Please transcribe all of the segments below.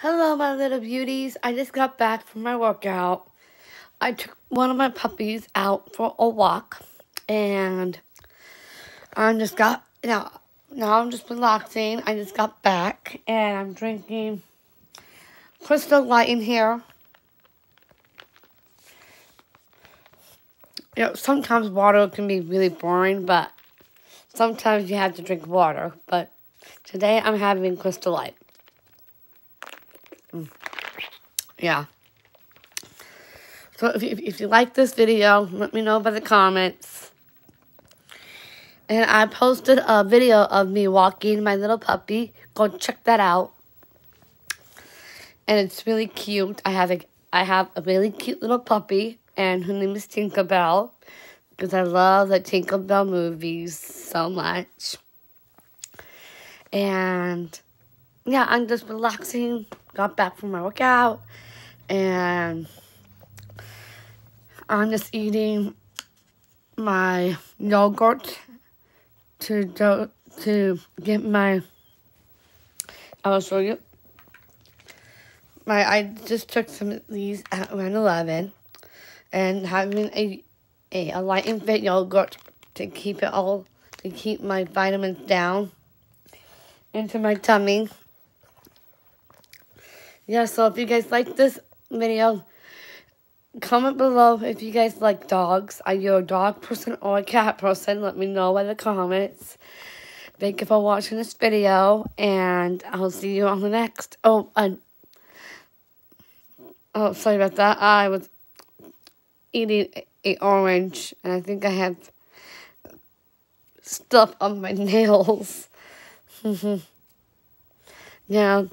Hello, my little beauties. I just got back from my workout. I took one of my puppies out for a walk, and I just got now. Now I'm just relaxing. I just got back, and I'm drinking Crystal Light in here. You know, sometimes water can be really boring, but sometimes you have to drink water. But today I'm having Crystal Light. Mm. Yeah. So if you, if you like this video, let me know by the comments. And I posted a video of me walking my little puppy. Go check that out. And it's really cute. I have a I have a really cute little puppy, and her name is Tinkerbell, because I love the Tinkerbell movies so much. And yeah, I'm just relaxing. Got back from my workout. And I'm just eating my yogurt to do, to get my I will show you. My I just took some of these at around 11 and having a a, a light and fit yogurt to keep it all to keep my vitamins down into my tummy yeah, so if you guys like this video, comment below if you guys like dogs. Are you a dog person or a cat person? Let me know in the comments. Thank you for watching this video, and I'll see you on the next. Oh, and oh, sorry about that. I was eating a orange, and I think I have stuff on my nails. yeah.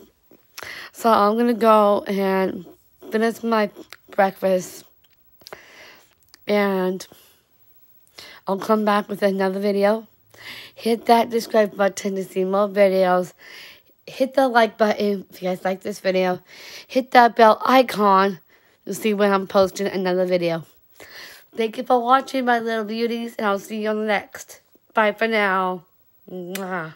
So I'm to go and finish my breakfast. And I'll come back with another video. Hit that subscribe button to see more videos. Hit the like button if you guys like this video. Hit that bell icon to see when I'm posting another video. Thank you for watching, my little beauties, and I'll see you on the next. Bye for now. Mwah.